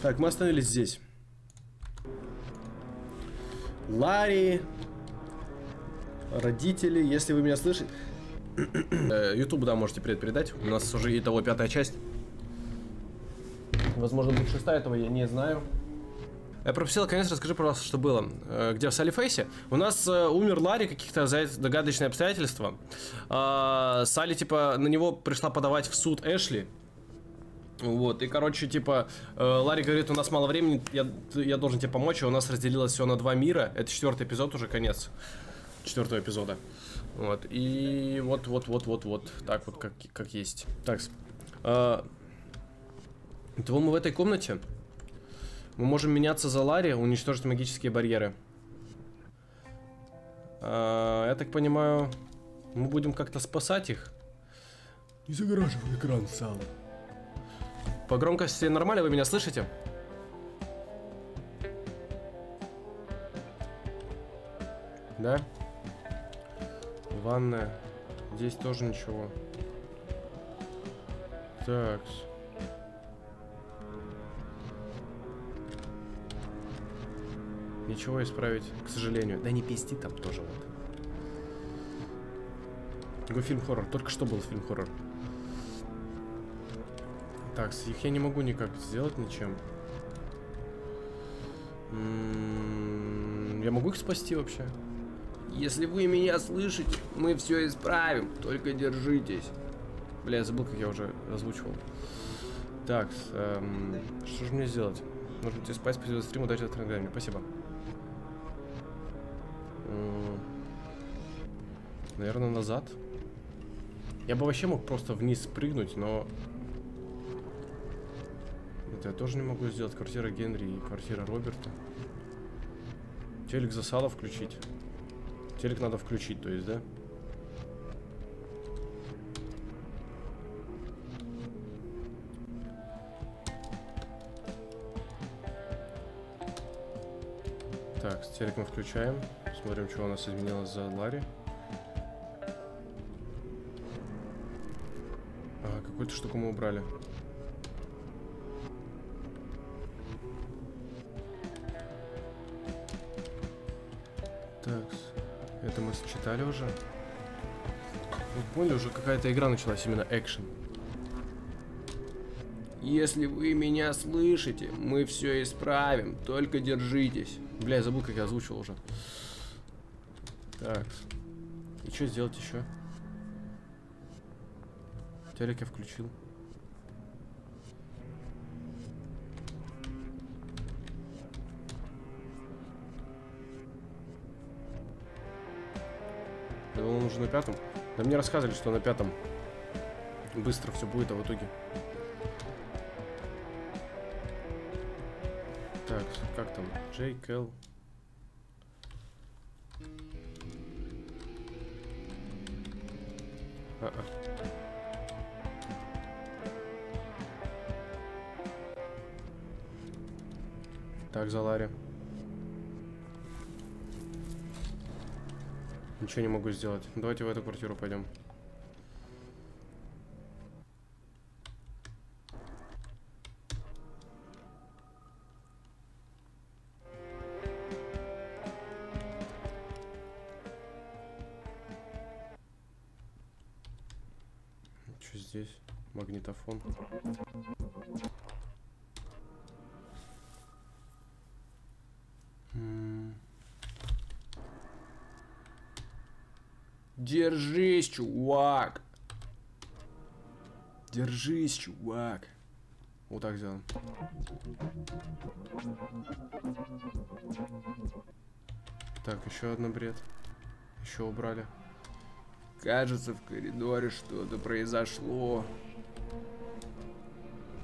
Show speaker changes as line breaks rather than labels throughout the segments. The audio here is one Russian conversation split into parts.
Так, мы остановились здесь. Ларри. Родители, если вы меня слышите... Ютуб, да, можете привет передать. У нас уже и того пятая часть. Возможно, будет шестая, этого я не знаю. Я попросил, конечно, расскажи, пожалуйста, что было. Э, Где в Салифейсе? У нас э, умер Ларри, каких-то за загадочные обстоятельства. А, Салли, типа, на него пришла подавать в суд Эшли. Вот, и, короче, типа, э, Ларри говорит, у нас мало времени, я, я должен тебе помочь, и у нас разделилось все на два мира. Это четвертый эпизод, уже конец четвертого эпизода. Вот, и вот, вот, вот, вот, вот, так вот, как, как есть. Так, э, того мы в этой комнате. Мы можем меняться за Ларри, уничтожить магические барьеры. А, я так понимаю, мы будем как-то спасать их.
Не загораживай экран, Сал.
По громкости нормально, вы меня слышите? Да? Ванная. Здесь тоже ничего. Так. Ничего исправить, к сожалению. Да не пизди там тоже вот. Го фильм хоррор. Только что был фильм хоррор. Так, их я не могу никак сделать ничем. Я могу их спасти вообще? Если вы меня слышите, мы все исправим. Только держитесь. Бля, я забыл, как я уже озвучивал. Так, эм, что же мне сделать? Нужно тебе спать, спасибо за стрим, удачи за тренирование. Спасибо. Наверное, назад. Я бы вообще мог просто вниз спрыгнуть, но... Это я тоже не могу сделать. Квартира Генри и квартира Роберта. Телек засало включить. Телек надо включить, то есть, да? Так, телек мы включаем. Смотрим, что у нас изменилось за Ларри. Ага, какую-то штуку мы убрали. Уже. Вы поняли, уже какая-то игра началась, именно экшен. Если вы меня слышите, мы все исправим. Только держитесь. Бля, я забыл, как я озвучил уже. Так. И что сделать еще? Телек я включил. Уже на пятом. Да мне рассказывали, что на пятом быстро все будет, а в итоге... Так, как там? Джей, Кэл. Ничего не могу сделать. Давайте в эту квартиру пойдем. Что здесь? Магнитофон. М. Держись, чувак. Держись, чувак. Вот так сделаем. Так, еще один бред. Еще убрали. Кажется, в коридоре что-то произошло.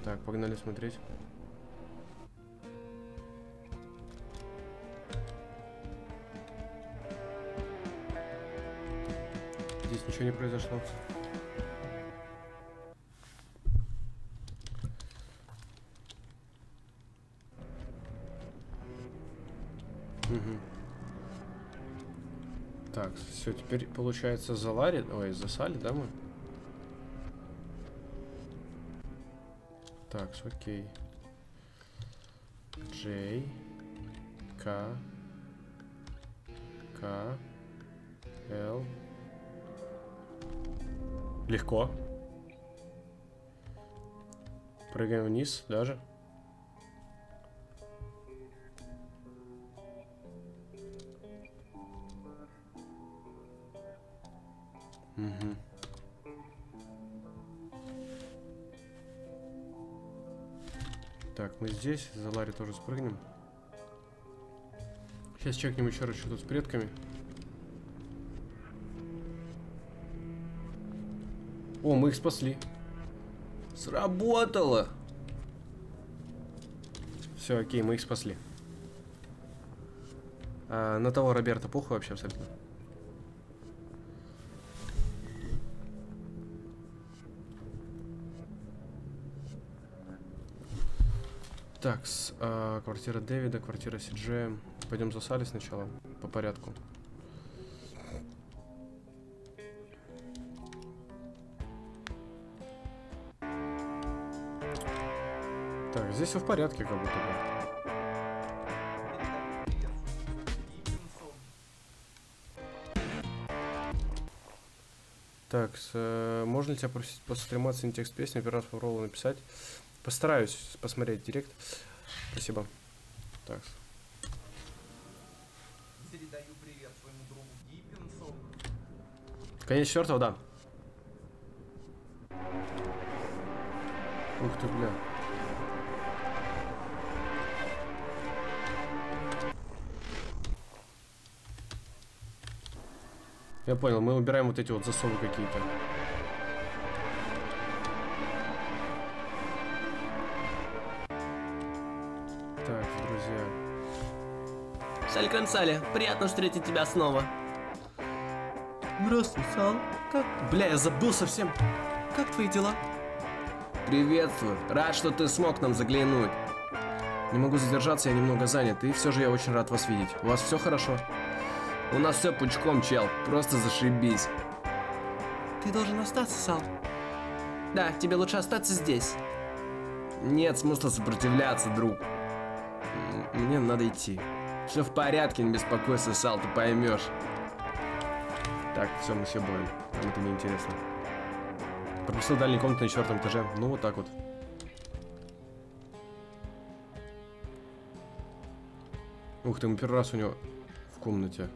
Так, погнали смотреть. Ничего не произошло. Угу. Так, все, теперь получается за Ларри, ой, за Сали, да, мы? Так, окей. J, К, К, Легко. Прыгаем вниз даже. Угу. Так, мы здесь, за Ларри тоже спрыгнем. Сейчас чекнем еще раз, что тут с предками. О, мы их спасли. Сработало! Все, окей, мы их спасли. А, на того Роберта похуй вообще абсолютно. Так, с, а, квартира Дэвида, квартира Сиджея. Пойдем за Салли сначала, по порядку. Здесь все в порядке, как будто бы. Так, э, можно тебя просить пострематься на текст песни, первый раз попробовал написать? Постараюсь посмотреть директ. Спасибо. Так.
Передаю привет своему другу Гиппинсу.
Конец четвертого, да. Ух ты, бля. Я понял, мы убираем вот эти вот засовы какие-то. Так, друзья.
Саль Крансали, приятно встретить тебя снова.
Здравствуй, Сал. Как? Бля, я забыл совсем.
Как твои дела?
Приветствую. Рад, что ты смог нам заглянуть. Не могу задержаться, я немного занят, и все же я очень рад вас видеть. У вас все хорошо? У нас все пучком, чел. Просто зашибись.
Ты должен остаться, Сал. Да, тебе лучше остаться здесь.
Нет смысла сопротивляться, друг. Мне надо идти. Все в порядке, не беспокойся, Сал, ты поймешь. Так, все, мы все боем. Нам это не интересно. Пропустил дальней комнаты на четвертом этаже. Ну, вот так вот. Ух ты, мы первый раз у него в комнате.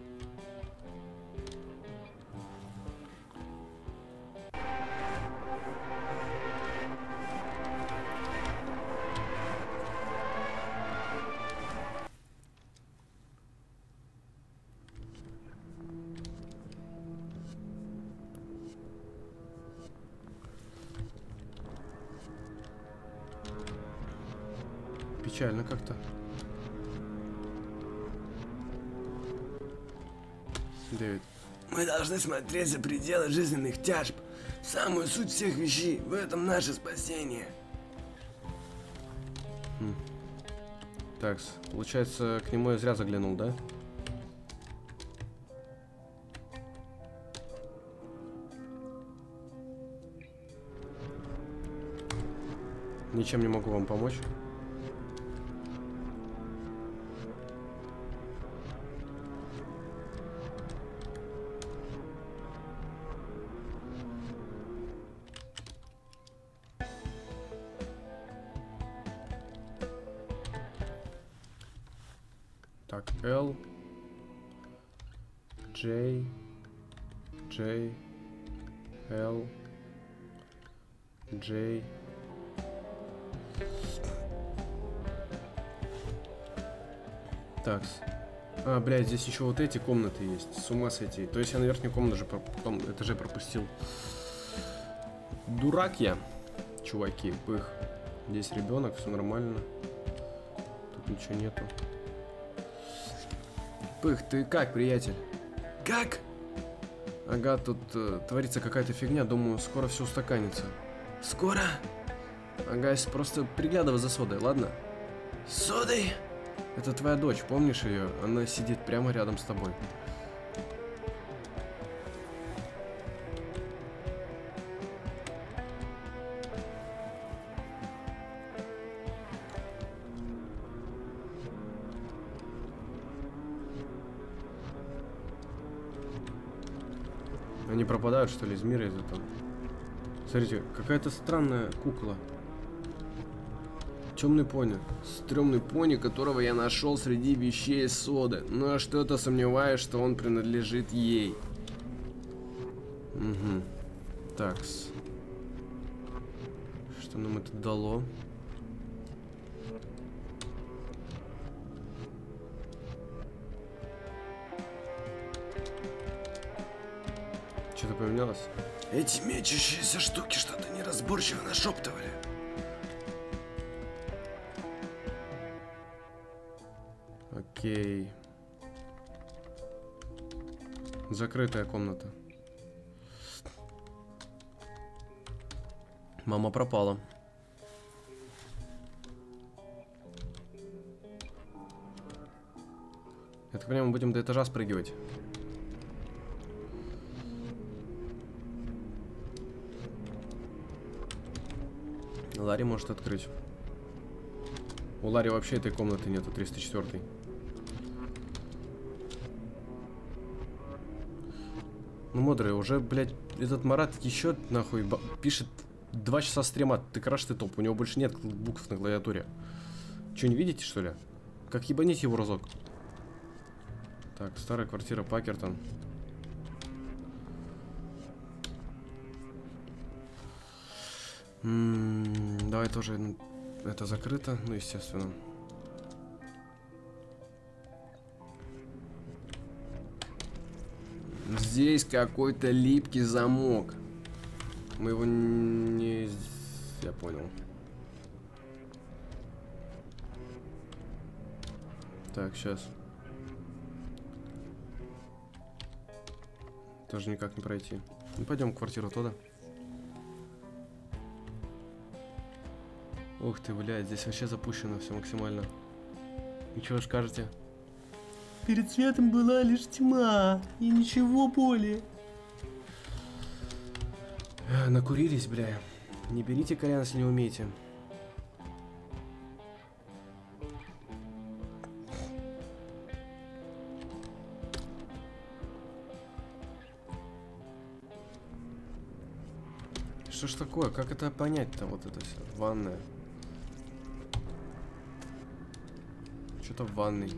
Как-то. Дэвид.
Мы должны смотреть за пределы жизненных тяжб. Самую суть всех вещей. В этом наше спасение.
Так, получается, к нему я зря заглянул, да? Ничем не могу вам помочь. Еще вот эти комнаты есть. С ума сойти. То есть я на верхнюю комнату же про- том этаже пропустил. Дурак я, чуваки. Пых. Здесь ребенок, все нормально. Тут ничего нету. Пых, ты как, приятель?
Как?
Ага, тут э, творится какая-то фигня, думаю, скоро все устаканится.
Скоро?
Ага, просто приглядывай за содой, ладно?
Содой?
Это твоя дочь, помнишь ее? Она сидит прямо рядом с тобой. Они пропадают, что ли, из мира из этого? Смотрите, какая-то странная кукла. Темный пони. Стремный пони, которого я нашел среди вещей соды. Но я что-то сомневаюсь, что он принадлежит ей. Угу. Такс. Что нам это дало? Что-то поменялось?
Эти мечущиеся штуки что-то неразборчиво нашептывали.
Окей. Закрытая комната. Мама пропала. Я так понимаю, мы будем до этажа спрыгивать. Ларри может открыть. У Ларри вообще этой комнаты нету, 304 Ну, мудрый, уже, блядь, этот Марат еще, нахуй, пишет два часа стрима. Ты краш, ты топ. У него больше нет букв на клавиатуре. Че, не видите, что ли? Как ебанить его разок? Так, старая квартира Пакертон. М, Давай тоже, м, это закрыто, ну, естественно. Здесь какой-то липкий замок. Мы его не... Я понял. Так, сейчас. Тоже никак не пройти. Ну, пойдем в квартиру туда. Ух ты, блядь, здесь вообще запущено все максимально. И чего скажете?
Перед светом была лишь тьма, и ничего более.
Накурились, бля. Не берите колян, если не умеете. Что ж такое? Как это понять-то, вот это все? Ванная. Что-то в ванной.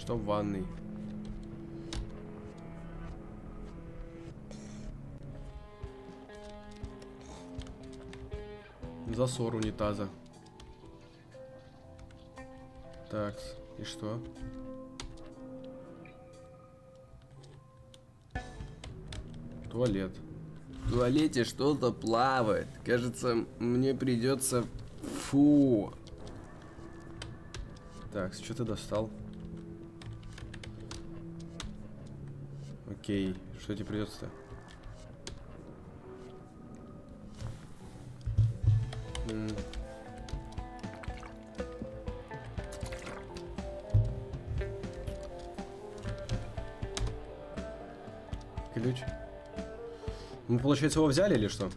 Что в ванной? Засор унитаза. Так, и что? Туалет. В туалете что-то плавает. Кажется, мне придется... Фу. Так, что ты достал? Окей, что тебе придется-то? М. Ключ. Мы, получается, его взяли или что?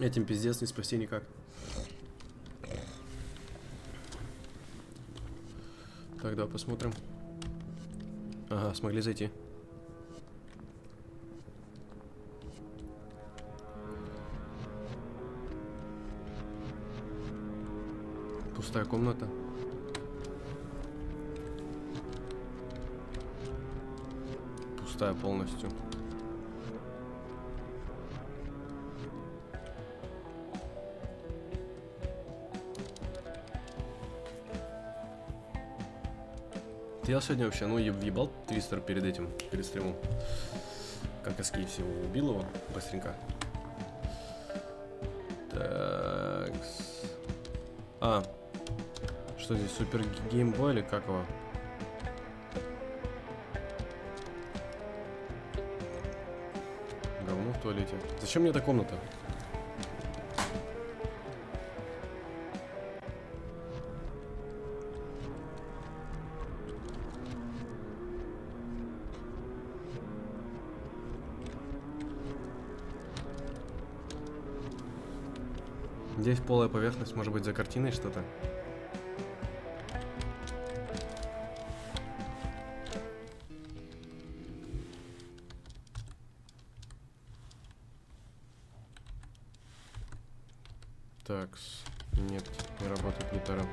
Этим пиздец не спасти никак. Давай посмотрим. Ага, смогли зайти. Пустая комната. Пустая полностью. Ел сегодня вообще, ну, еб- въебал твистер перед этим, перед стримом? Как из KFC убил его быстренько. Так. А. Что здесь, супер геймбой или как его? Говно в туалете. Зачем мне эта комната? есть, может быть, за картиной что-то? Так, нет, не работает гитара.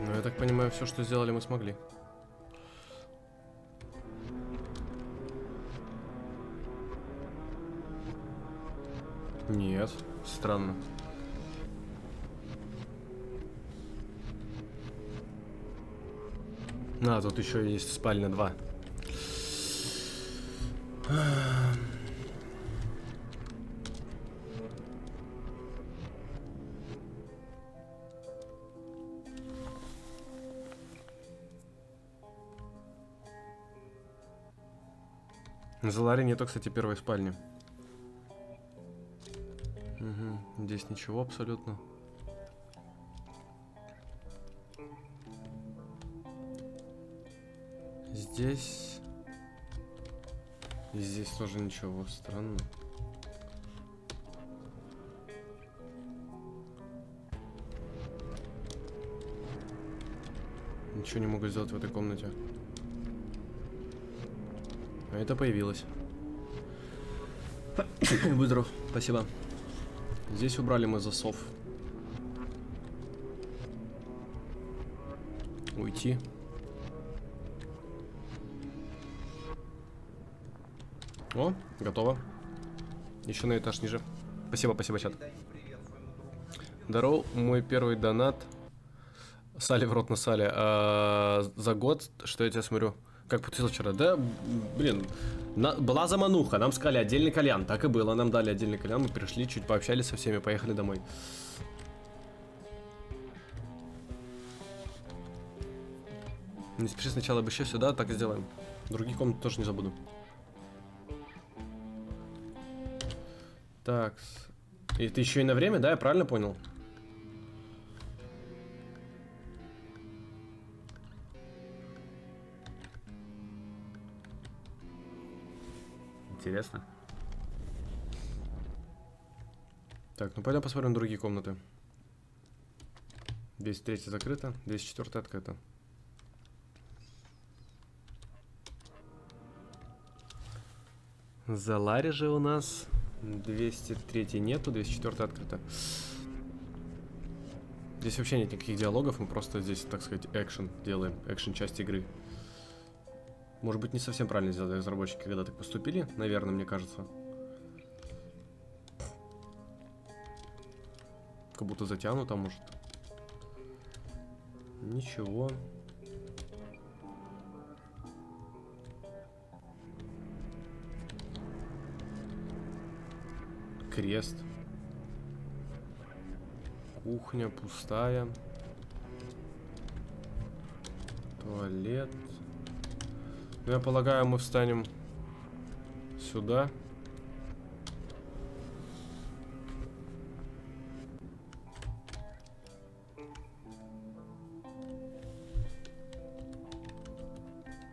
Ну, я так понимаю, все, что сделали, мы смогли. Нет, странно. А, тут еще есть спальня 2. На Заларе нету, кстати, первой спальни. Здесь ничего абсолютно. Здесь... И здесь тоже ничего. Странно. Ничего не могу сделать в этой комнате. А это появилось. Будь здоров. Спасибо. Здесь убрали мы засов. Уйти. О, готово. Еще на этаж ниже. Спасибо, спасибо, чат. Здорово, мой первый донат. Сали в рот на сале. А, за год, что я тебя смотрю. Как потусил вчера? Да, блин, на- была замануха. Нам сказали отдельный кальян. Так и было. Нам дали отдельный кальян. Мы пришли, чуть пообщались со всеми, поехали домой. Не спеши сначала обыщи сюда, так и сделаем. Другие комнаты тоже не забуду. Так. И ты еще и на время, да? Я правильно понял?
Интересно.
Так, ну пойдем посмотрим другие комнаты. 203 закрыто, 204 открыто. За Ларри же у нас 203 нету, 204 открыто. Здесь вообще нет никаких диалогов, мы просто здесь, так сказать, экшен делаем, экшен часть игры. Может быть, не совсем правильно сделали разработчики, когда так поступили, наверное, мне кажется. Как будто затянуто, может. Ничего. Крест. Кухня пустая. Туалет. Ну, я полагаю, мы встанем сюда.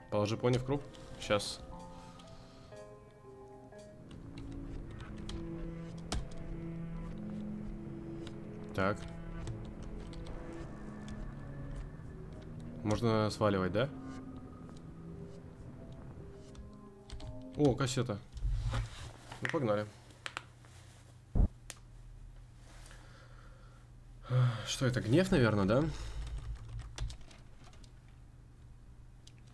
Положи пони в круг. Сейчас. Так. Можно сваливать, да? О, кассета. Ну, погнали. Что это, гнев, наверное, да?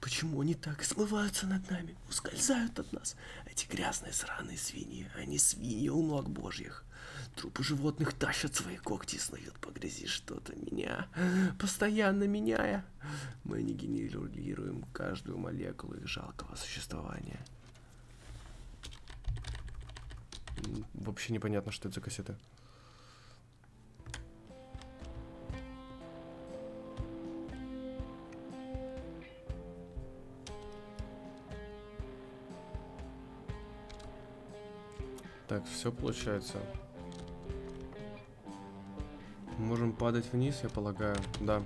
Почему они так смываются над нами, ускользают от нас? Эти грязные сраные свиньи, они свиньи у ног божьих. Трупы животных тащат свои когти и снуют по грязи что-то меня, постоянно меняя. Мы не генерируем каждую молекулу их жалкого существования.
М, Вообще непонятно, что это за кассеты. Так, все получается. Можем падать вниз, я полагаю. Да.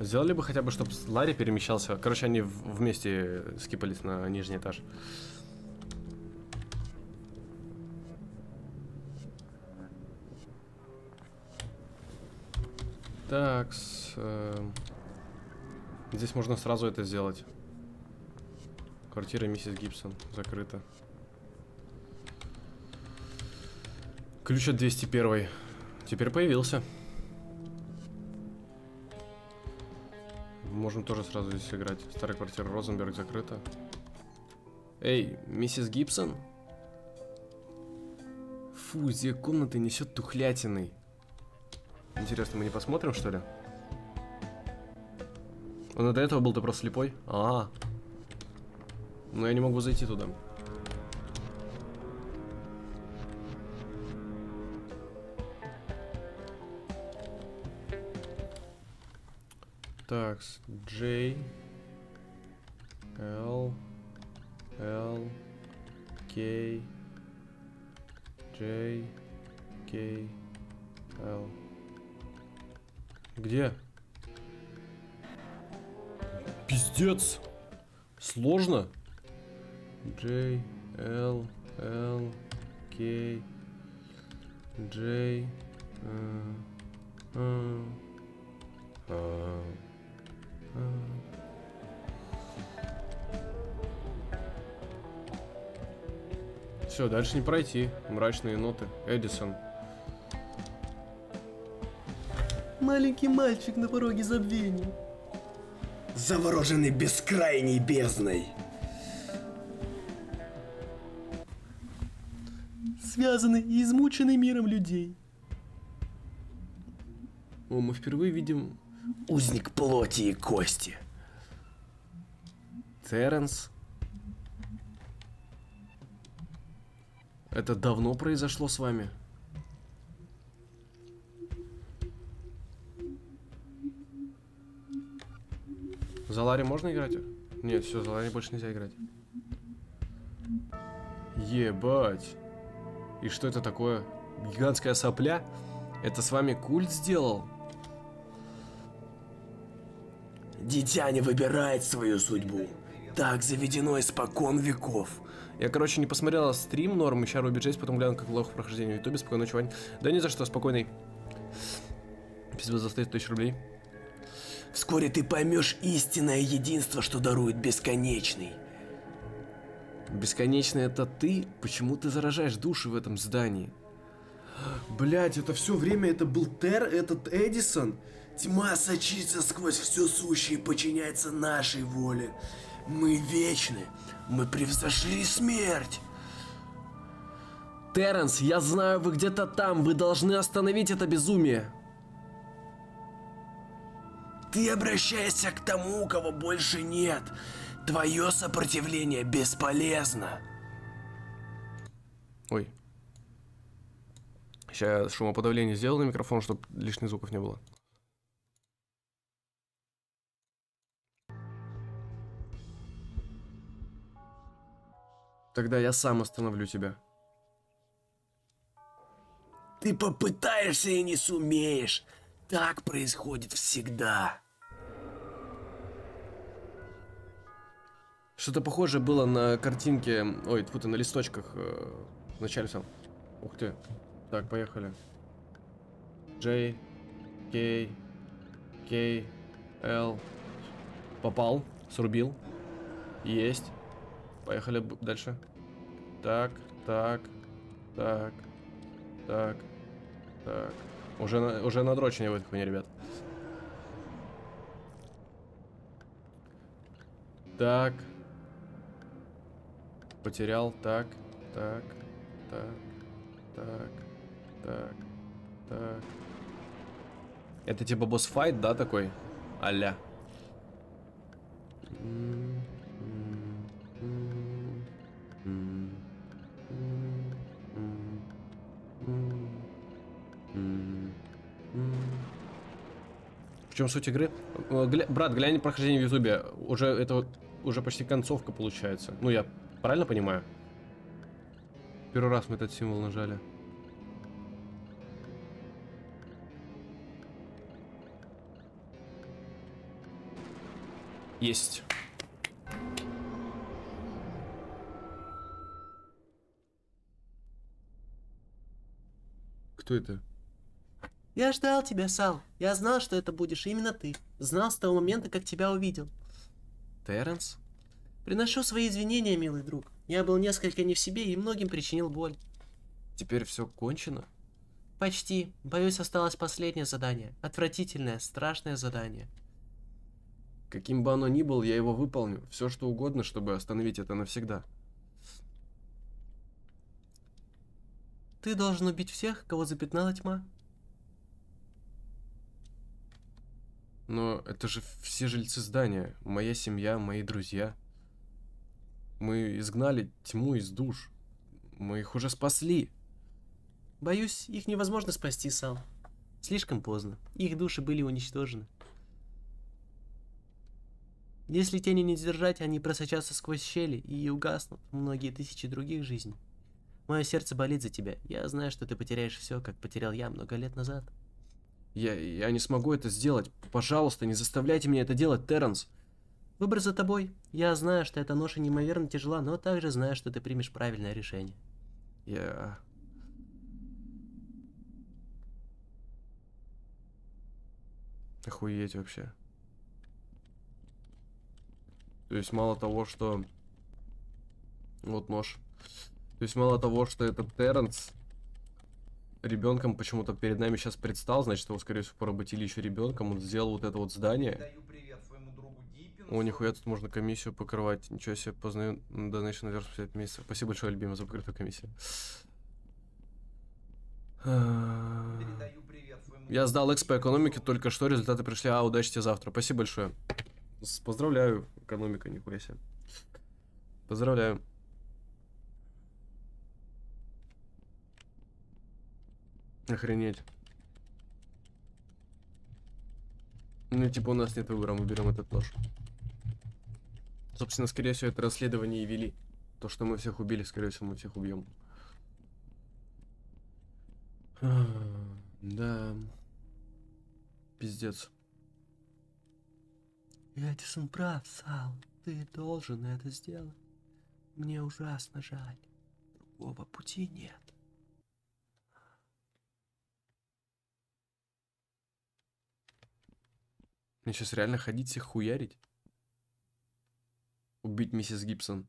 Сделали бы хотя бы, чтобы Ларри перемещался. Короче, они вместе скипались на нижний этаж. Так, с, э, здесь можно сразу это сделать. Квартира миссис Гибсон закрыта. Ключ от 201. Теперь появился. Можем тоже сразу здесь играть. Старая квартира Розенберг закрыта. Эй, миссис Гибсон? Фу, из комнаты несет тухлятиной. Интересно, мы не посмотрим, что ли? Он до этого был-то просто слепой? А, -а, а. Но я не могу зайти туда. Так, J L L K J K L Где? Пиздец! Сложно? J L L K J uh, uh, uh. Все, дальше не пройти. Мрачные ноты. Эдисон.
Маленький мальчик на пороге забвения.
Завороженный бескрайней бездной.
Связанный и измученный миром людей.
О, мы впервые видим
Узник плоти и кости.
Терренс. Это давно произошло с вами? За Ларри можно играть? Нет, все, за Ларри больше нельзя играть. Ебать. И что это такое? Гигантская сопля? Это с вами культ сделал?
Дитя не выбирает свою судьбу. Так заведено испокон веков.
Я, короче, не посмотрел стрим Норм, Руби Джейс, потом гляну, как лох прохождение в Ютубе. Спокойной ночи, Вань. Да не за что, спокойный. Спасибо за 100 тысяч рублей.
Вскоре ты поймешь истинное единство, что дарует бесконечный.
Бесконечный это ты? Почему ты заражаешь души в этом здании? Блять, это все время это был Тер, этот Эдисон.
Тьма сочится сквозь все сущее и подчиняется нашей воле. Мы вечны. Мы превзошли смерть.
Терренс, я знаю, вы где-то там. Вы должны остановить это безумие.
Ты обращаешься к тому, кого больше нет. Твое сопротивление бесполезно.
Ой. Сейчас шумоподавление сделал на микрофон, чтобы лишних звуков не было. Тогда я сам остановлю тебя.
Ты попытаешься и не сумеешь. Так происходит всегда.
Что-то похожее было на картинке, ой, вот на листочках э, в начале сам. Ух ты. Так, поехали. J, K, K, L. Попал, срубил. Есть. Поехали дальше. Так, так, так, так, так. Уже, на, уже надрочение в этой хуйне, ребят. Так. Потерял. Так, так, так, так, так, так. Это типа босс-файт, да, такой? Аля. Чем суть игры? Э, гля... Брат, глянь прохождение в Ютубе. Уже это уже почти концовка получается. Ну, я правильно понимаю? Первый раз мы этот символ нажали. Есть. Кто это?
Я ждал тебя, Сал. Я знал, что это будешь именно ты. Знал с того момента, как тебя увидел.
Терренс?
Приношу свои извинения, милый друг. Я был несколько не в себе и многим причинил боль.
Теперь все кончено?
Почти. Боюсь, осталось последнее задание. Отвратительное, страшное задание.
Каким бы оно ни было, я его выполню. Все что угодно, чтобы остановить это навсегда.
Ты должен убить всех, кого запятнала тьма.
Но это же все жильцы здания. Моя семья, мои друзья. Мы изгнали тьму из душ. Мы их уже спасли.
Боюсь, их невозможно спасти, Сал. Слишком поздно. Их души были уничтожены. Если тени не сдержать, они просочатся сквозь щели и угаснут многие тысячи других жизней. Мое сердце болит за тебя. Я знаю, что ты потеряешь все, как потерял я много лет назад.
Я, я не смогу это сделать. Пожалуйста, не заставляйте меня это делать, Терренс.
Выбор за тобой. Я знаю, что эта ноша неимоверно тяжела, но также знаю, что ты примешь правильное решение.
Я... Охуеть вообще. То есть мало того, что... Вот нож. То есть мало того, что этот Терренс ребенком почему-то перед нами сейчас предстал, значит его, скорее всего, поработили еще ребенком, он сделал вот это вот здание.
Даю привет своему другу Диппинсу.
О, нихуя, тут можно комиссию покрывать. Ничего себе, познаю Donation наверх 50 месяцев. Спасибо большое, любимый, за покрытую комиссию. Я сдал экспо экономики
Диппинсу.
только что, результаты пришли. А, удачи тебе завтра. Спасибо большое. Поздравляю, экономика, нихуя себе. Поздравляю. Охренеть. Ну, типа, у нас нет выбора, мы берем этот нож. Собственно, скорее всего, это расследование и вели. То, что мы всех убили, скорее всего, мы всех убьем. Да. Пиздец.
Эдисон прав, Сал. Ты должен это сделать. Мне ужасно жаль. Другого пути нет.
Мне сейчас реально ходить всех хуярить? Убить миссис Гибсон.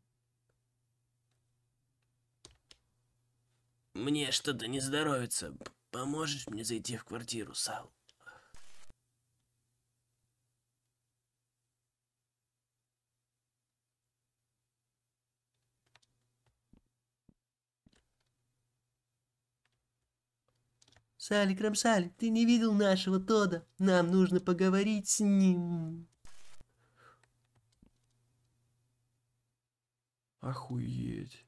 Мне что-то не здоровится. Поможешь мне зайти в квартиру, Сал?
Салли Крамсаль, ты не видел нашего Тода? Нам нужно поговорить с ним.
Охуеть.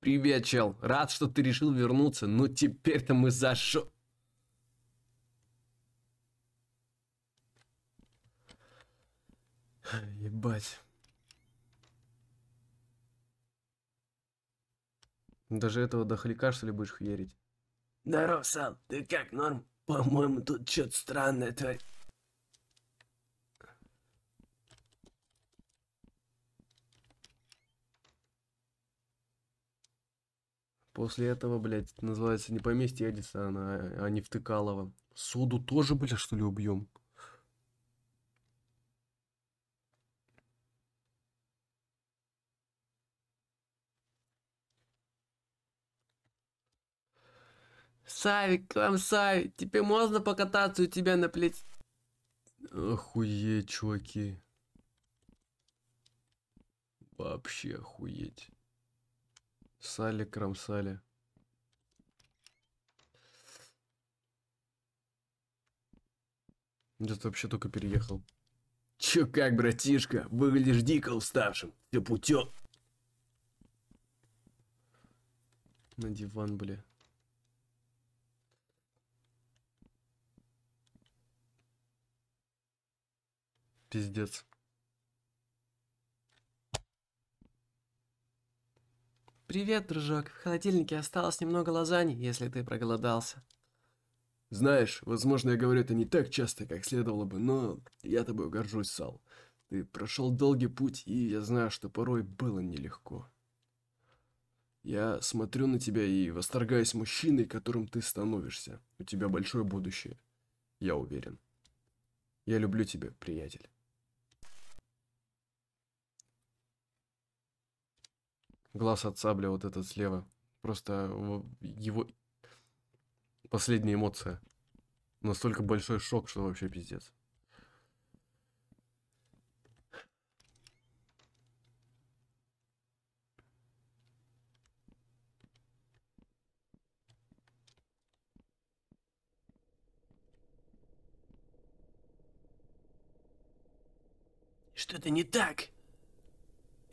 Привет, чел. Рад, что ты решил вернуться. Ну теперь-то мы зашо... Ебать. Даже этого дохляка, что ли, будешь хуярить?
Здоров, Сал. Ты как, норм? По-моему, тут что-то странное творится.
После этого, блядь, называется не поместье Эдисона, а, а не Втыкалово. Соду тоже, блядь, что ли, убьем?
Савик, Крамсавик, тебе можно покататься у тебя на плите?
Охуеть, чуваки. Вообще охуеть. Сали крамсали. Я вообще только переехал.
Чё как, братишка? Выглядишь дико уставшим. Все путем.
На диван, бля. Пиздец.
Привет, дружок. В холодильнике осталось немного лазаньи, если ты проголодался.
Знаешь, возможно, я говорю это не так часто, как следовало бы, но я тобой горжусь, Сал. Ты прошел долгий путь, и я знаю, что порой было нелегко. Я смотрю на тебя и восторгаюсь мужчиной, которым ты становишься. У тебя большое будущее. Я уверен. Я люблю тебя, приятель.
Глаз от сабля вот этот слева. Просто в- его последняя эмоция. Настолько большой шок, что вообще пиздец.
Что-то не так.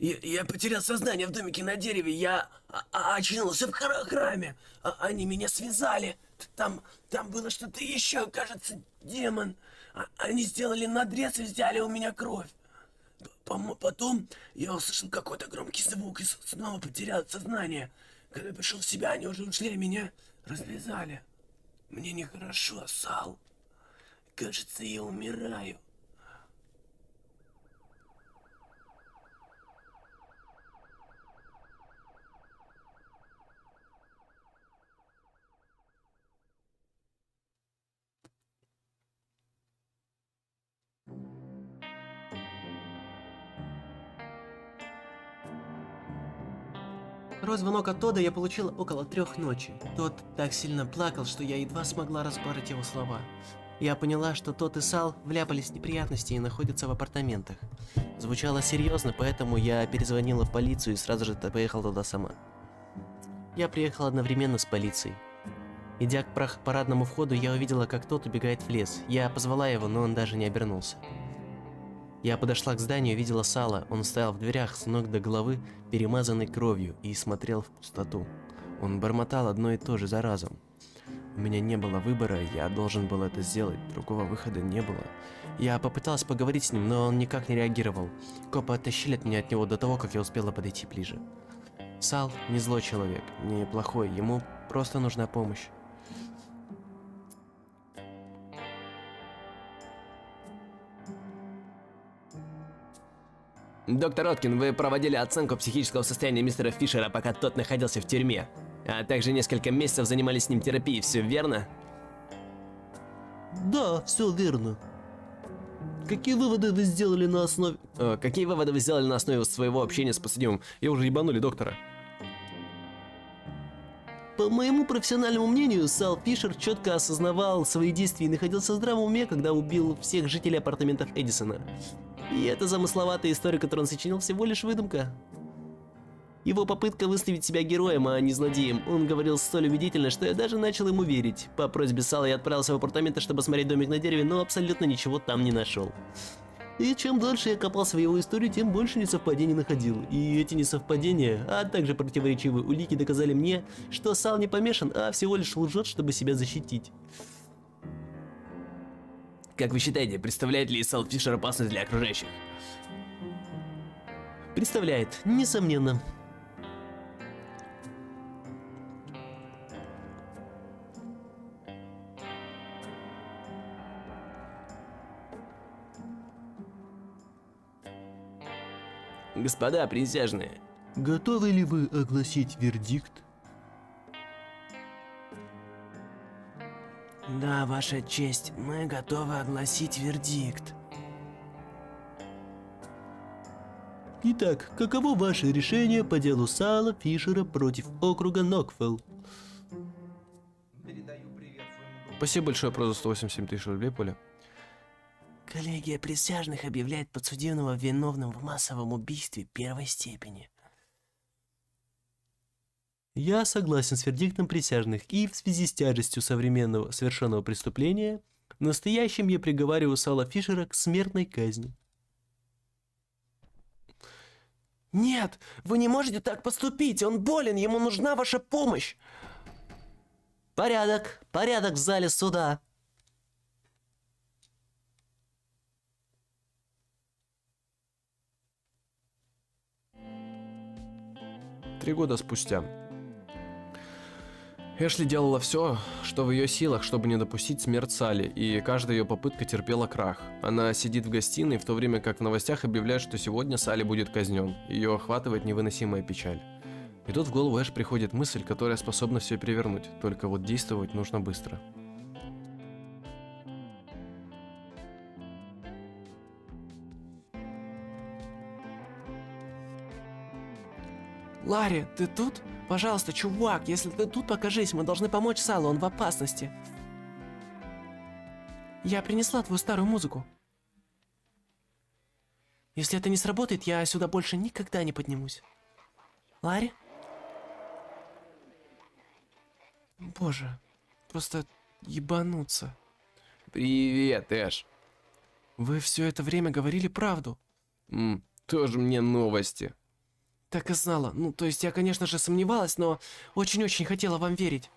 Я, я потерял сознание в домике на дереве. Я очнулся в хра- храме. А- они меня связали. Там, там было что-то еще, кажется, демон. А- они сделали надрез и взяли у меня кровь. Потом я услышал какой-то громкий звук и снова потерял сознание. Когда я пришел в себя, они уже ушли, а меня развязали. Мне нехорошо, Сал. Кажется, я умираю.
Второй звонок от Тода я получила около трех ночи. Тот так сильно плакал, что я едва смогла разбороть его слова. Я поняла, что тот и Сал вляпались в неприятности и находятся в апартаментах. Звучало серьезно, поэтому я перезвонила в полицию и сразу же поехала туда сама. Я приехала одновременно с полицией. Идя к парадному входу, я увидела, как тот убегает в лес. Я позвала его, но он даже не обернулся. Я подошла к зданию видела Сала. Он стоял в дверях с ног до головы, перемазанный кровью, и смотрел в пустоту. Он бормотал одно и то же за разом. У меня не было выбора, я должен был это сделать, другого выхода не было. Я попыталась поговорить с ним, но он никак не реагировал. Копы оттащили от меня от него до того, как я успела подойти ближе. Сал не злой человек, не плохой, ему просто нужна помощь.
Доктор Роткин, вы проводили оценку психического состояния мистера Фишера, пока тот находился в тюрьме. А также несколько месяцев занимались с ним терапией, все верно?
Да, все верно. Какие выводы вы сделали на основе...
Э, какие выводы вы сделали на основе своего общения с подсудимым?
И уже ебанули доктора.
По моему профессиональному мнению, Сал Фишер четко осознавал свои действия и находился в здравом уме, когда убил всех жителей апартаментов Эдисона. И эта замысловатая история, которую он сочинил, всего лишь выдумка. Его попытка выставить себя героем, а не злодеем, он говорил столь убедительно, что я даже начал ему верить. По просьбе Сала я отправился в апартаменты, чтобы смотреть домик на дереве, но абсолютно ничего там не нашел. И чем дольше я копался в его историю, тем больше несовпадений находил. И эти несовпадения, а также противоречивые улики доказали мне, что Сал не помешан, а всего лишь лжет, чтобы себя защитить.
Как вы считаете, представляет ли Сал Фишер опасность для окружающих?
Представляет, несомненно.
Господа присяжные,
Готовы ли вы огласить вердикт?
Да, Ваша честь, мы готовы огласить вердикт.
Итак, каково ваше решение по делу Сала Фишера против округа Нокфелл?
Передаю привет своему другу.
Спасибо большое, просто 187 тысяч рублей, Поля.
Коллегия присяжных объявляет подсудимого виновным в массовом убийстве первой степени.
Я согласен с вердиктом присяжных и в связи с тяжестью современного совершенного преступления, настоящим я приговариваю Сала Фишера к смертной казни.
Нет, вы не можете так поступить, он болен, ему нужна ваша помощь.
Порядок, порядок в зале суда.
Три года спустя.
Эшли делала все, что в ее силах, чтобы не допустить смерть Салли, и каждая ее попытка терпела крах. Она сидит в гостиной, в то время как в новостях объявляют, что сегодня Салли будет казнен. Ее охватывает невыносимая печаль. И тут в голову Эш приходит мысль, которая способна все перевернуть, только вот действовать нужно быстро.
Ларри, ты тут? Пожалуйста, чувак, если ты тут, покажись, мы должны помочь Салу, он в опасности. Я принесла твою старую музыку. Если это не сработает, я сюда больше никогда не поднимусь. Ларри? Боже, просто ебануться.
Привет, Эш.
Вы все это время говорили правду.
М, тоже мне новости.
Так и знала. Ну, то есть я, конечно же, сомневалась, но очень-очень хотела вам верить.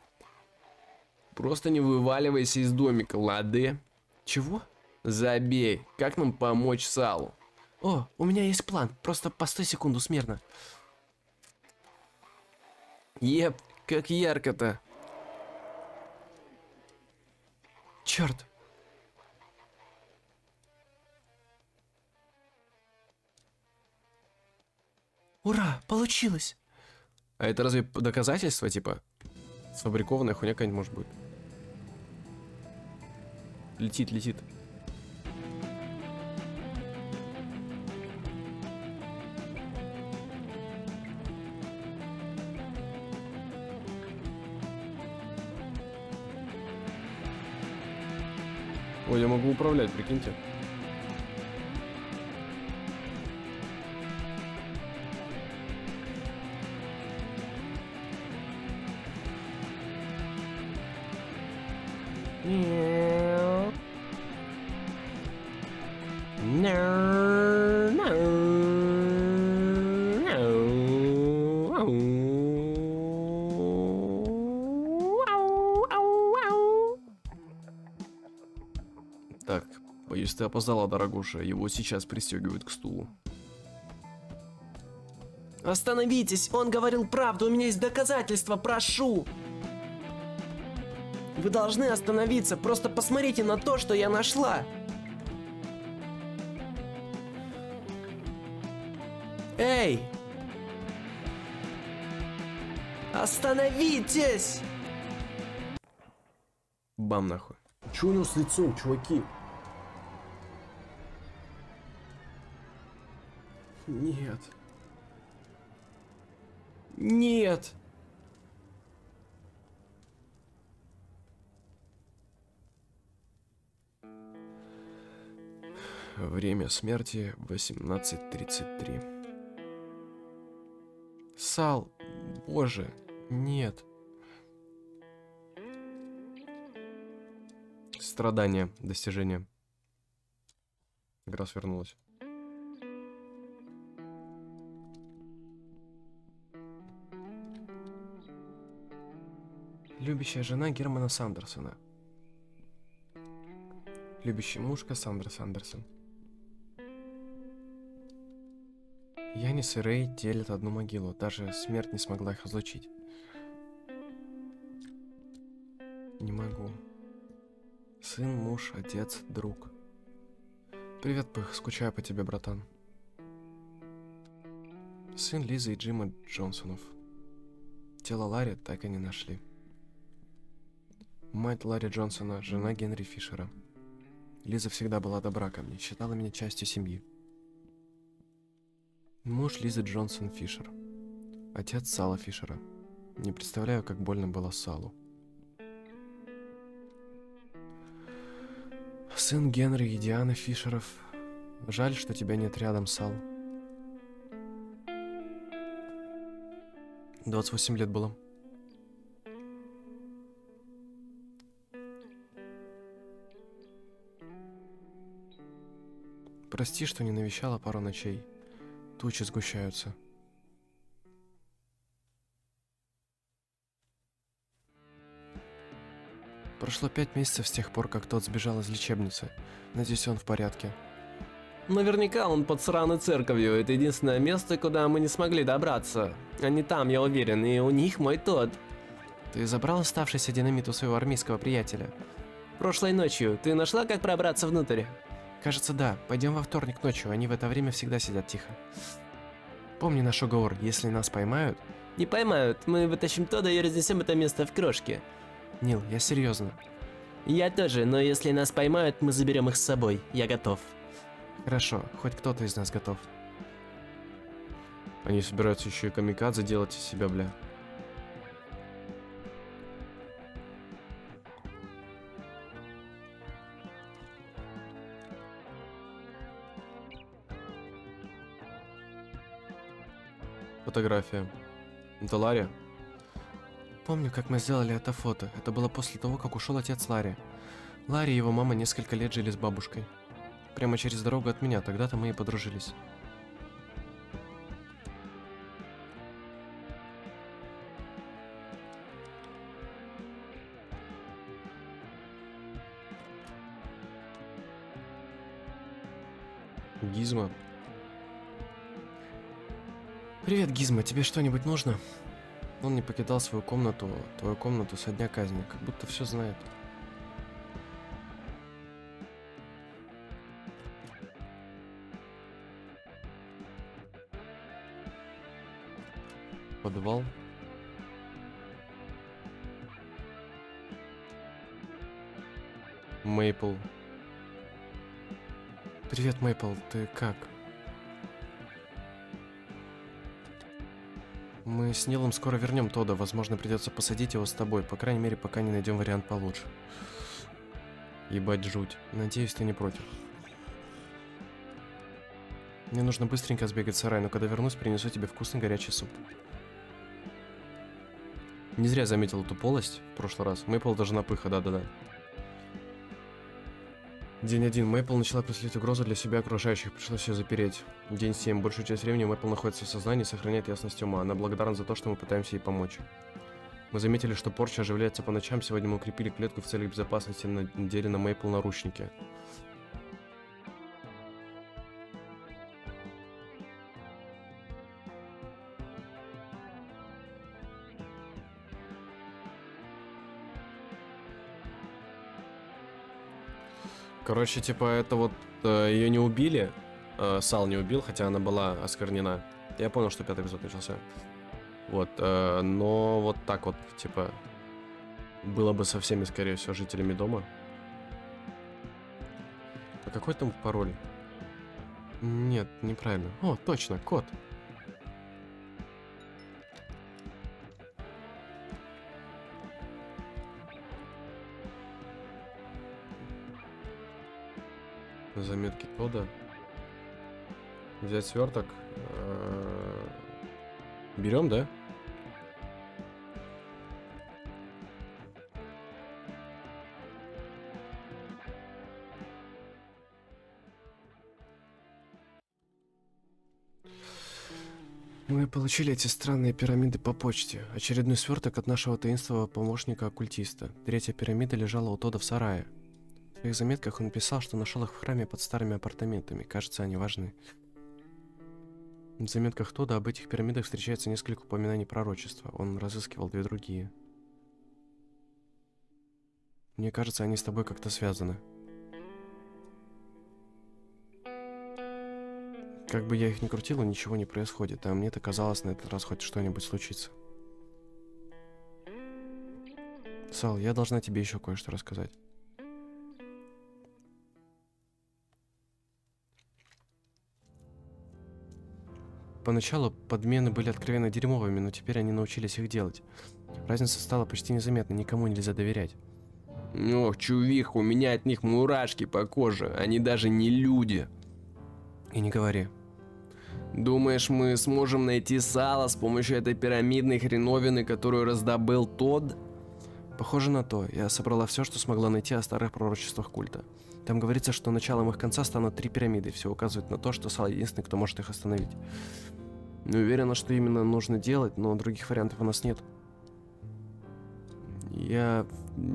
Просто не вываливайся из домика, лады?
Чего?
Забей. Как нам помочь Салу?
О, у меня есть план. Просто постой секунду смирно.
Еп, как ярко-то.
Черт. Ура, получилось.
А это разве доказательство, типа? Сфабрикованная хуйня какая-нибудь может быть. Летит, летит. Ой, я могу управлять, прикиньте. Так, боюсь, ты опоздала, дорогуша. Его сейчас пристегивают к стулу.
Остановитесь, он говорил правду, у меня есть доказательства, прошу. Вы должны остановиться, просто посмотрите на то, что я нашла. Эй! Остановитесь!
Бам нахуй.
Че у него с лицом, чуваки?
Время смерти 18.33. Сал, боже, нет. Страдания, достижения. Игра свернулась.
Любящая жена Германа Сандерсона.
Любящий муж Кассандра Сандерсон.
Янис и Рэй делят одну могилу, даже смерть не смогла их разлучить. Не могу. Сын, муж, отец, друг. Привет, Пых, скучаю по тебе, братан. Сын Лизы и Джима Джонсонов. Тело Ларри так и не нашли. Мать Ларри Джонсона, жена Генри Фишера. Лиза всегда была добра ко мне, считала меня частью семьи. Муж Лизы Джонсон Фишер. Отец Сала Фишера. Не представляю, как больно было Салу. Сын Генри и Дианы Фишеров. Жаль, что тебя нет рядом, Сал. 28 лет было. Прости, что не навещала пару ночей. Тучи сгущаются. Прошло пять месяцев с тех пор, как тот сбежал из лечебницы. Надеюсь, он в порядке.
Наверняка он под сраной церковью. Это единственное место, куда мы не смогли добраться. Они там, я уверен, и у них мой тот.
ты забрал оставшийся динамит у своего армейского приятеля?
Прошлой ночью ты нашла, как пробраться внутрь?
Кажется, да. Пойдем во вторник ночью, они в это время всегда сидят тихо. Помни наш уговор, если нас поймают...
Не поймают, мы вытащим Тода и разнесем это место в крошки.
Нил, я серьезно.
Я тоже, но если нас поймают, мы заберем их с собой. Я готов.
Хорошо, хоть кто-то из нас готов.
Они собираются еще и камикадзе делать из себя, бля. Фотография. Это Ларри?
Помню, как мы сделали это фото. Это было после того, как ушел отец Ларри. Ларри и его мама несколько лет жили с бабушкой. Прямо через дорогу от меня, тогда-то мы и подружились.
Гизма.
Привет, Гизма, тебе что-нибудь нужно?
Он не покидал свою комнату, твою комнату со дня казни, как будто все знает. Подвал. Мейпл.
Привет, Мэйпл, ты как? Мы с Нилом скоро вернем Тода, возможно, придется посадить его с тобой, по крайней мере, пока не найдем вариант получше.
Ебать жуть.
Надеюсь, ты не против. Мне нужно быстренько сбегать в сарай, но когда вернусь, принесу тебе вкусный горячий суп.
Не зря заметил эту полость в прошлый раз. Мэйпл даже напыха, да-да-да. День один. Мэйпл начала преследовать угрозу для себя окружающих. Пришлось ее запереть. День 7. Большую часть времени Мэйпл находится в сознании и сохраняет ясность ума. Она благодарна за то, что мы пытаемся ей помочь. Мы заметили, что порча оживляется по ночам. Сегодня мы укрепили клетку в целях безопасности, надели на Мэйпл наручники. Короче, типа, это вот э, ее не убили. Э, Сал не убил, хотя она была осквернена. Я понял, что пятый эпизод начался. Вот, э, но вот так вот, типа, было бы со всеми, скорее всего, жителями дома. А какой там пароль? Нет, неправильно. О, точно, код. Заметки кода. Взять сверток. Берем, да?
Мы получили эти странные пирамиды по почте. Очередной сверток от нашего таинственного помощника-оккультиста. Третья пирамида лежала у Тода в сарае. В своих заметках он писал, что нашел их в храме под старыми апартаментами. Кажется, они важны. В заметках Тода об этих пирамидах встречается несколько упоминаний пророчества. Он разыскивал две другие. Мне кажется, они с тобой как-то связаны. Как бы я их ни крутила, ничего не происходит, а мне-то казалось, на этот раз хоть что-нибудь случится. Сал, я должна тебе еще кое-что рассказать. Поначалу подмены были откровенно дерьмовыми, но теперь они научились их делать. Разница стала почти незаметной, никому нельзя доверять.
Ох, чувих, у меня от них мурашки по коже, они даже не люди.
И не говори.
Думаешь, мы сможем найти сало с помощью этой пирамидной хреновины, которую раздобыл Тодд?
Похоже на то. Я собрала все, что смогла найти о старых пророчествах культа. Там говорится, что началом их конца станут три пирамиды. Все указывает на то, что Сал единственный, кто может их остановить. Не уверена, что именно нужно делать, но других вариантов у нас нет.
Я...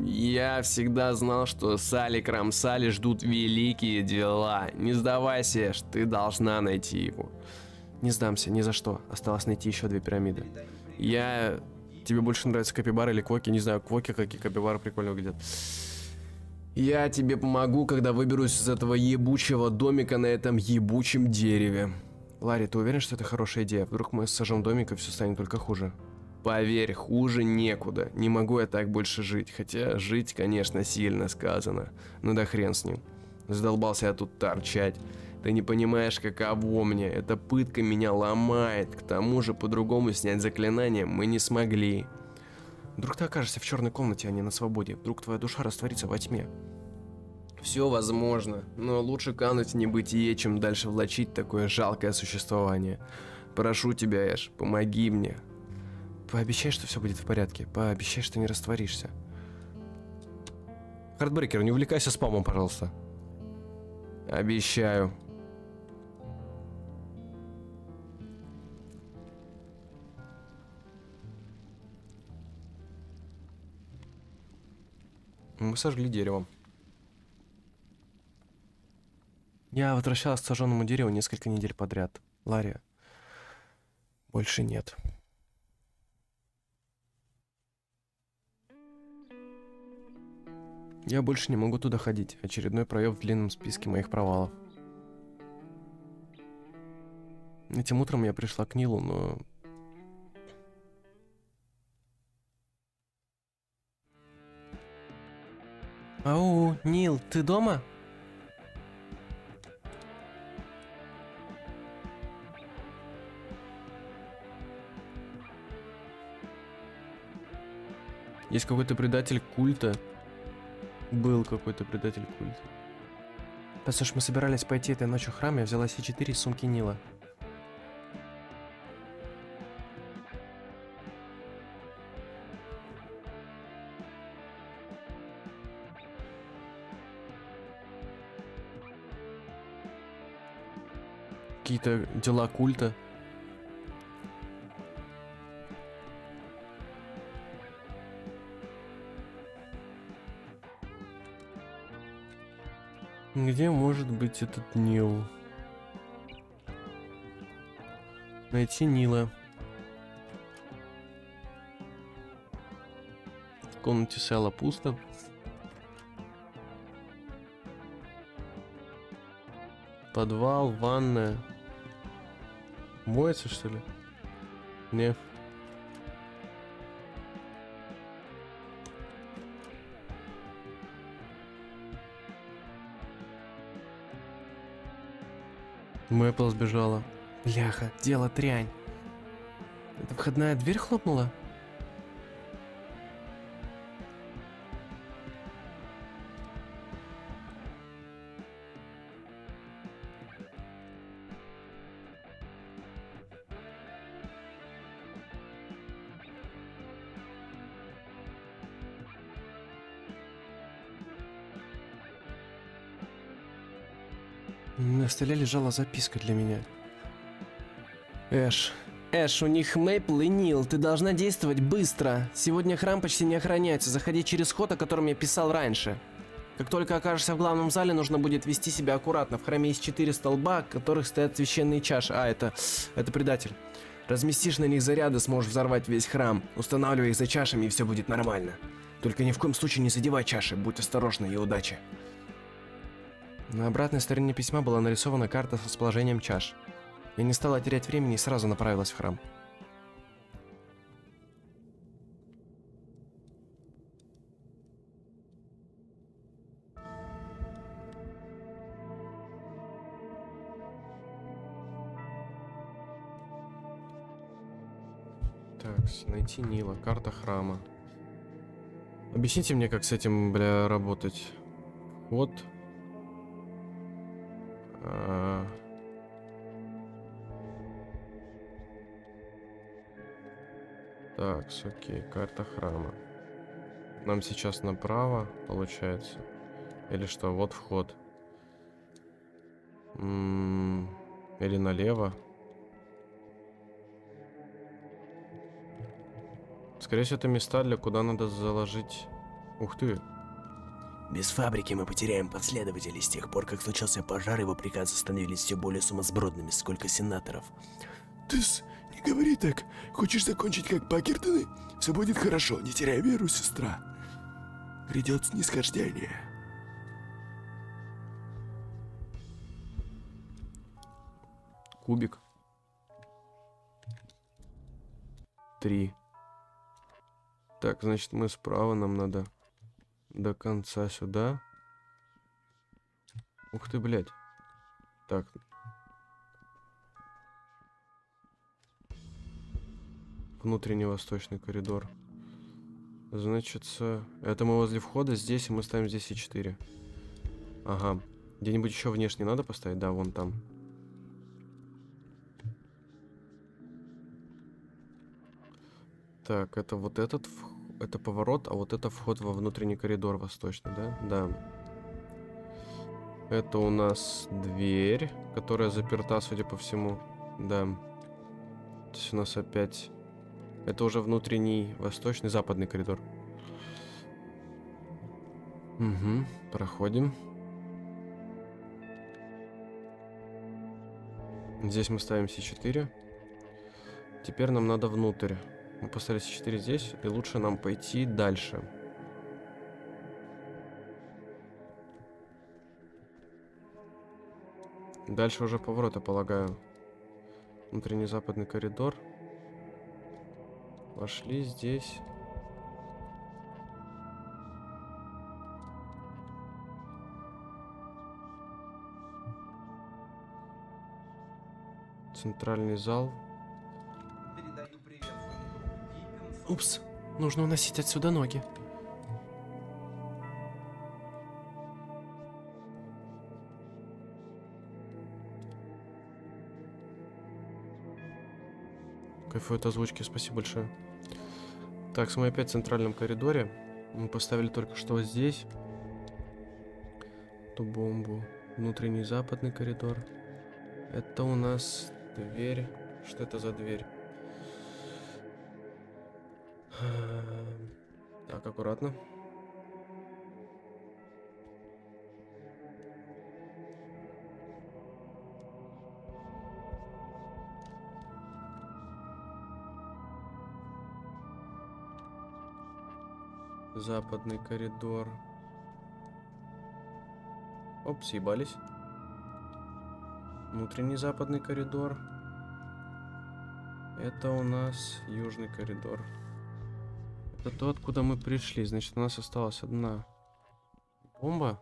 Я всегда знал, что Сали Крамсали ждут великие дела. Не сдавайся, ты должна найти его.
Не сдамся, ни за что. Осталось найти еще две пирамиды.
Я...
Тебе больше нравятся капибары или квоки? Не знаю, квоки какие капибары прикольно выглядят. Я тебе помогу, когда выберусь из этого ебучего домика на этом ебучем дереве. Ларри, ты уверен, что это хорошая идея? Вдруг мы сожжем домик и все станет только хуже? Поверь, хуже некуда. Не могу я так больше жить. Хотя жить, конечно, сильно сказано. Ну да хрен с ним. Задолбался я тут торчать. Ты не понимаешь, каково мне. Эта пытка меня ломает. К тому же, по-другому снять заклинание мы не смогли. Вдруг ты окажешься в черной комнате, а не на свободе. Вдруг твоя душа растворится во тьме. Все возможно, но лучше кануть в небытие, чем дальше влачить такое жалкое существование. Прошу тебя, Эш, помоги мне. Пообещай, что все будет в порядке. Пообещай, что не растворишься.
Хардбрекер, не увлекайся спамом, пожалуйста.
Обещаю. Мы сожгли дерево. Я возвращалась к сожженному дереву несколько недель подряд. Ларри, больше нет. Я больше не могу туда ходить. Очередной проеб в длинном списке моих провалов. Этим утром я пришла к Нилу, но...
Ау, Нил, ты дома?
Есть какой-то предатель культа. Был какой-то предатель культа.
Послушай, мы собирались пойти этой ночью в храм, я взяла все четыре сумки Нила.
Какие-то дела культа. Где может быть этот Нил? Найти Нила. В комнате Сэла пусто. Подвал, ванная. Моется, что ли? Не. Мэпл сбежала.
Бляха, дело трянь. Это входная дверь хлопнула?
Столе лежала записка для меня. Эш,
Эш, у них Мейпл и Нил. Ты должна действовать быстро. Сегодня храм почти не охраняется. Заходи через ход, о котором я писал раньше. Как только окажешься в главном зале, нужно будет вести себя аккуратно. В храме есть четыре столба, в которых стоят священные чаши. А, это... это предатель. Разместишь на них заряды, сможешь взорвать весь храм. Устанавливай их за чашами, и все будет нормально. Только ни в коем случае не задевай чаши. Будь осторожна и удачи.
На обратной стороне письма была нарисована карта с расположением чаш. Я не стала терять времени и сразу направилась в храм. Так, найти Нила, карта храма. Объясните мне, как с этим, бля, работать. Вот. А. Так, окей, карта храма. Нам сейчас направо, получается. Или что, вот вход. М, Или налево. Скорее всего, это места, для куда надо заложить... Ух ты,
Без фабрики мы потеряем последователей. С тех пор, как случился пожар, его приказы становились все более сумасбродными, сколько сенаторов.
Тыс, не говори так. Хочешь закончить как Пакертоны?
Все будет хорошо, не теряй веру, сестра. Грядет снисхождение. Кубик. Три. Так, значит, мы справа, нам надо до конца сюда. Ух ты, блядь. Так. Внутренний восточный коридор. Значит, это мы возле входа, здесь, и мы ставим здесь и 4. Ага. Где-нибудь еще внешне надо поставить? Да, вон там. Так, это вот этот, это поворот, а вот это вход во внутренний коридор восточный, да? Да. Это у нас дверь, которая заперта, судя по всему. Да. Здесь у нас опять... Это уже внутренний, восточный, западный коридор. Угу, проходим. Здесь мы ставим C4. Теперь нам надо внутрь. Мы поставили C4 здесь, и лучше нам пойти дальше. Дальше уже поворота, полагаю. Внутренний западный коридор. Вошли здесь. Центральный зал.
Упс, нужно уносить отсюда ноги.
Кайфую от озвучки, спасибо большое. Так, мы опять в центральном коридоре. Мы поставили только что здесь. Ту бомбу. Внутренний западный коридор. Это у нас дверь. Что это за дверь? Западный коридор. Оп, съебались. Внутренний западный коридор. Это у нас южный коридор. Это то, откуда мы пришли. Значит, у нас осталась одна бомба.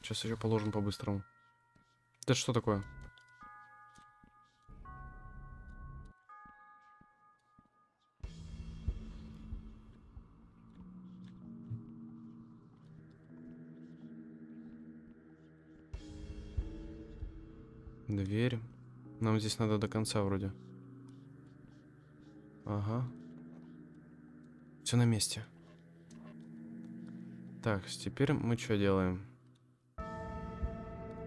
Сейчас еще положим по-быстрому. Это что такое? Дверь. Нам здесь надо до конца вроде. Ага. Все на месте. Так, теперь мы что делаем?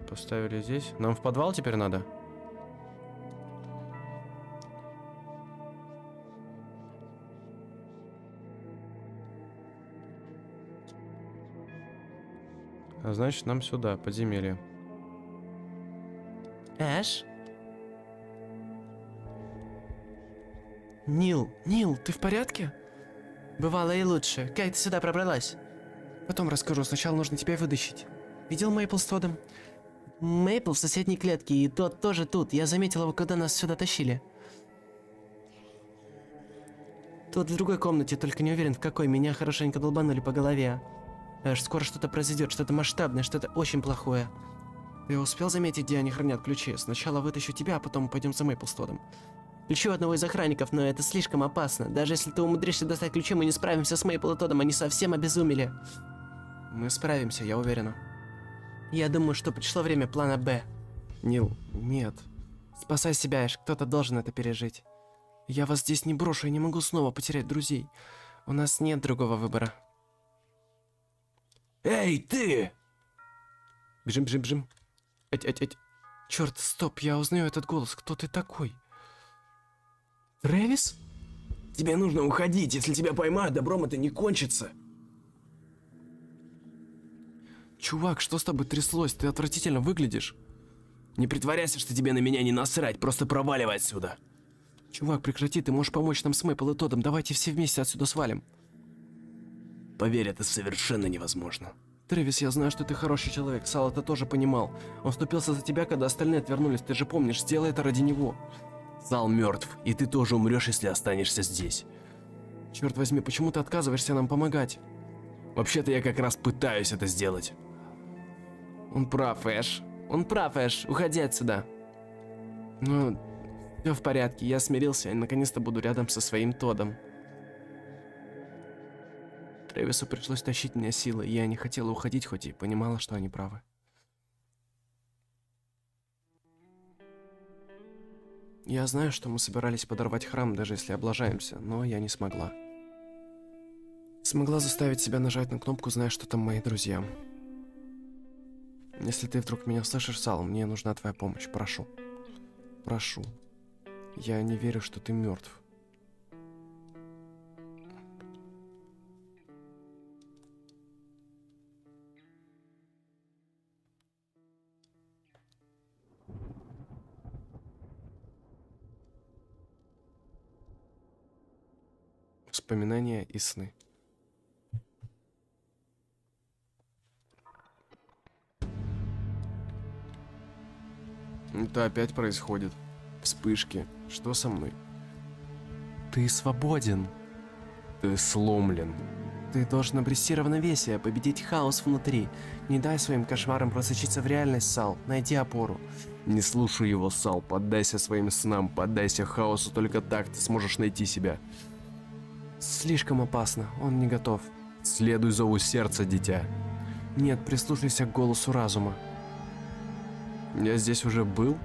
Поставили здесь. Нам в подвал теперь надо? А значит, нам сюда, подземелье.
Эш? Нил, Нил, ты в порядке? Бывало и лучше. Как ты сюда пробралась? Потом расскажу, сначала нужно тебя вытащить. Видел Мейпл с Тодом? Мейпл в соседней клетке, и тот тоже тут. Я заметил его, когда нас сюда тащили. Тот в другой комнате, только не уверен в какой. Меня хорошенько долбанули по голове. Эш, скоро что-то произойдет, что-то масштабное, что-то очень плохое. Ты успел заметить, где они хранят ключи? Сначала вытащу тебя, а потом пойдем за Мейпл с Тодом. Ключи у одного из охранников, но это слишком опасно. Даже если ты умудришься достать ключи, мы не справимся с Мейпл и Тодом, они совсем обезумели.
Мы справимся, я уверена.
Я думаю, что пришло время плана Б.
Нил, нет.
Спасай себя, Эш, кто-то должен это пережить.
Я вас здесь не брошу, я не могу снова потерять друзей.
У нас нет другого выбора.
Эй, ты!
Бежим, бежим, бежим. Эть, эть, эть. Черт, стоп, я узнаю этот голос. Кто ты такой? Трэвис?
Тебе нужно уходить, если тебя поймают, добром это не кончится.
Чувак, что с тобой тряслось? Ты отвратительно выглядишь.
Не притворяйся, что тебе на меня не насрать, просто проваливай отсюда.
Чувак, прекрати, ты можешь помочь нам с Мэйпл и Тодом, давайте все вместе отсюда свалим.
Поверь, это совершенно невозможно.
Трэвис, я знаю, что ты хороший человек, Сал это тоже понимал. Он вступился за тебя, когда остальные отвернулись, ты же помнишь, сделай это ради него.
Сал мертв, и ты тоже умрешь, если останешься здесь.
Черт возьми, почему ты отказываешься нам помогать?
Вообще-то я как раз пытаюсь это сделать.
Он прав, Эш. Он прав, Эш, уходи отсюда. Ну, все в порядке, я смирился и наконец-то буду рядом со своим Тодом. Трэвису пришлось тащить меня силой, я не хотела уходить, хоть и понимала, что они правы. Я знаю, что мы собирались подорвать храм, даже если облажаемся, но я не смогла. Смогла заставить себя нажать на кнопку, зная, что там мои друзья. Если ты вдруг меня слышишь, Сал, мне нужна твоя помощь, прошу. Прошу. Я не верю, что ты мертв. Вспоминания и сны. Это опять происходит. Вспышки. Что со мной? Ты свободен. Ты сломлен. Ты должен обрести равновесие, победить хаос внутри. Не дай своим кошмарам просочиться в реальность, Сал. Найди опору.
Не слушай его, Сал. Поддайся своим снам, поддайся хаосу. Только так ты сможешь найти себя.
Слишком опасно. Он не готов.
Следуй зову сердца, дитя.
Нет, прислушайся к голосу разума.
Я здесь уже был?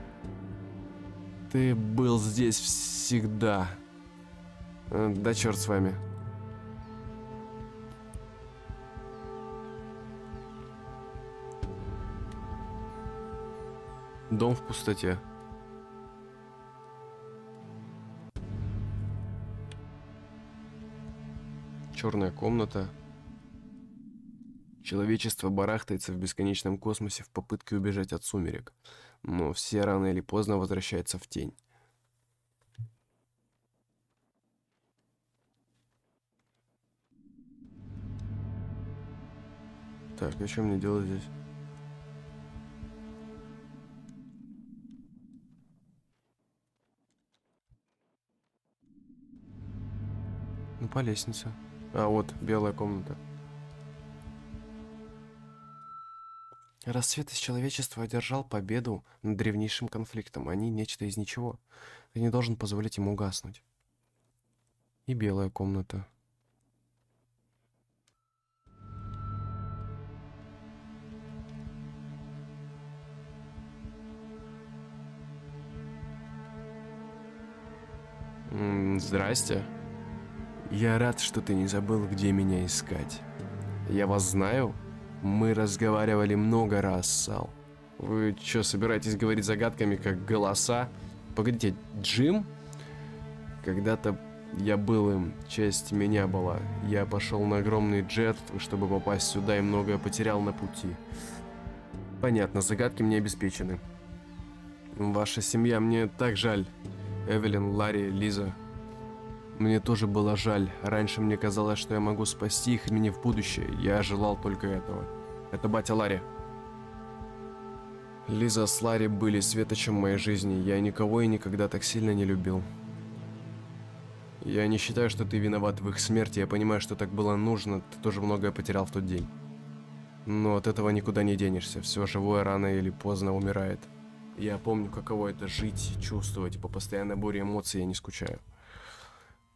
Ты был здесь всегда. Э, Да черт с вами. Дом в пустоте. Черная комната. Человечество барахтается в бесконечном космосе в попытке убежать от сумерек, но все рано или поздно возвращаются в тень. Так, а что мне делать здесь? Ну, по лестнице. А, вот, белая комната.
Рассвет из человечества одержал победу над древнейшим конфликтом. Они нечто из ничего. Ты не должен позволить ему угаснуть.
И белая комната. Здрасте. Я рад, что ты не забыл, где меня искать. Я вас знаю? Мы разговаривали много раз, Сал. Вы что, собираетесь говорить загадками, как голоса? Погодите, Джим? Когда-то я был им, часть меня была. Я пошел на огромные жертвы, чтобы попасть сюда и многое потерял на пути. Понятно, загадки мне обеспечены. Ваша семья, мне так жаль. Эвелин, Ларри, Лиза. Мне тоже было жаль. Раньше мне казалось, что я могу спасти их мне в будущее. Я желал только этого. Это батя Ларри. Лиза с Ларри были светочем моей жизни. Я никого и никогда так сильно не любил. Я не считаю, что ты виноват в их смерти. Я понимаю, что так было нужно. Ты тоже многое потерял в тот день. Но от этого никуда не денешься. Все живое рано или поздно умирает. Я помню, каково это жить, чувствовать. По постоянной буре эмоций я не скучаю.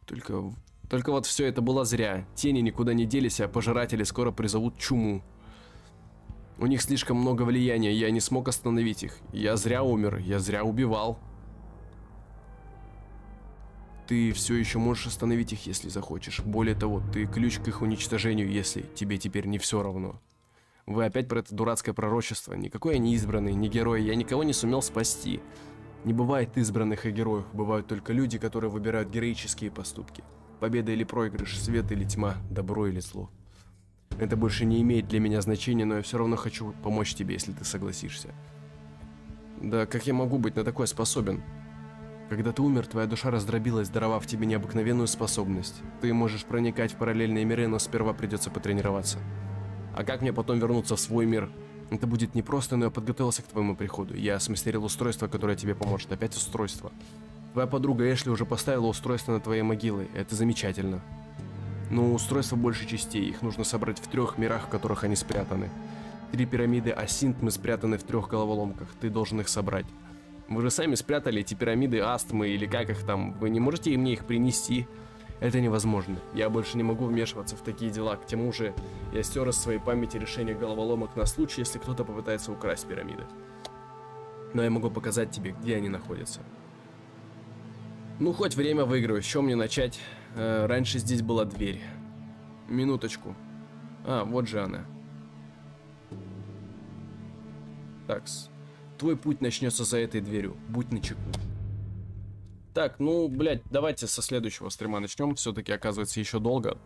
Только... Только вот все это было зря. Тени никуда не делись, а пожиратели скоро призовут чуму. У них слишком много влияния, я не смог остановить их. Я зря умер, я зря убивал. Ты все еще можешь остановить их, если захочешь. Более того, ты ключ к их уничтожению, если тебе теперь не все равно. Вы опять про это дурацкое пророчество. Никакой я не избранный, не герой, я никого не сумел спасти. Не бывает избранных и героев, бывают только люди, которые выбирают героические поступки. Победа или проигрыш, свет или тьма, добро или зло. Это больше не имеет для меня значения, но я все равно хочу помочь тебе, если ты согласишься. Да как я могу быть на такое способен? Когда ты умер, твоя душа раздробилась, даровав тебе необыкновенную способность. Ты можешь проникать в параллельные миры, но сперва придется потренироваться. А как мне потом вернуться в свой мир? Это будет непросто, но я подготовился к твоему приходу. Я смастерил устройство, которое тебе поможет. Опять устройство. Твоя подруга Эшли уже поставила устройство на твоей могилы. Это замечательно. Но у устройства больше частей. Их нужно собрать в трех мирах, в которых они спрятаны. Три пирамиды Асинтмы спрятаны в трех головоломках. Ты должен их собрать. Вы же сами спрятали эти пирамиды астмы или как их там. Вы не можете мне их принести? Это невозможно. Я больше не могу вмешиваться в такие дела. К тому же, я стер из своей памяти решение головоломок на случай, если кто-то попытается украсть пирамиды. Но я могу показать тебе, где они находятся. Ну, хоть время выиграю. С чем мне начать? Э, раньше здесь была дверь. Минуточку. А, вот же она. Такс. Твой путь начнется за этой дверью. Будь начеку. Так, ну, блядь, давайте со следующего стрима начнем. Все-таки, оказывается, еще долго.